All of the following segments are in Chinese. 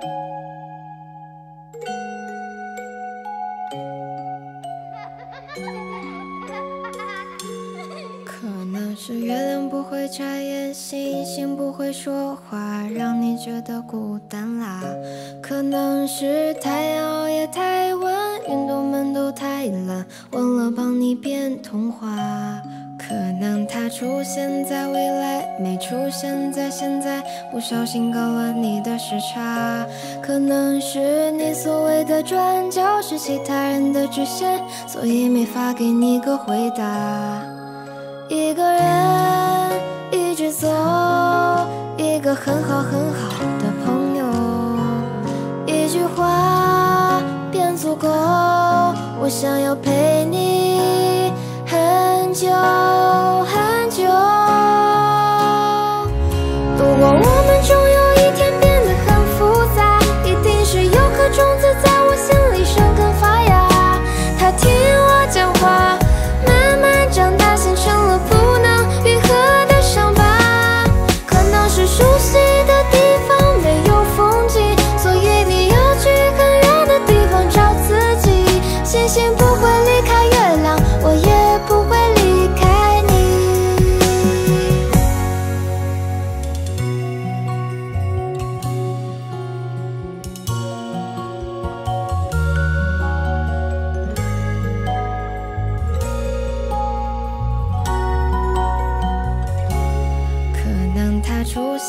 可能是月亮不会眨眼星星不会说话让你觉得孤单啦。可能是太阳熬夜太晚云朵们都太懒忘了帮你编童话。可能他出现在未来，没出现在现在，不小心搞乱你的时差。可能是你所谓的转角是其他人的直线，所以没法给你个回答。一个人一直走，一个很好很好的朋友，一句话便足够，我想要陪你很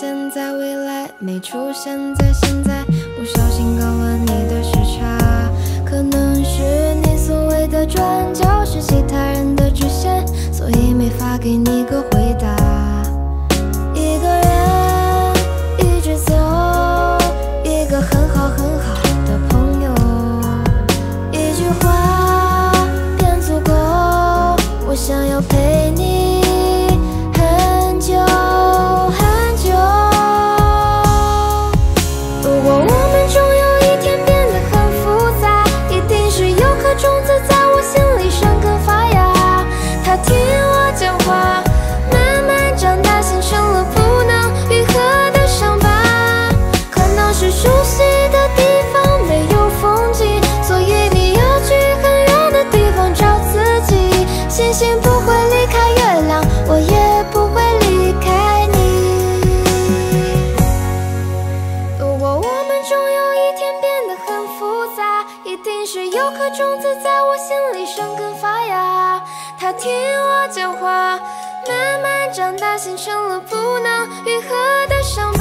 现在未来，没出现在现在，不小心搞乱你的时差。可能是你所谓的转角是其他人的直线，所以没法给你个不会离开月亮，我也不会离开你。如果我们终有一天变得很复杂，一定是有颗种子在我心里生根发芽，它听我讲话，慢慢长大，形成了不能愈合的伤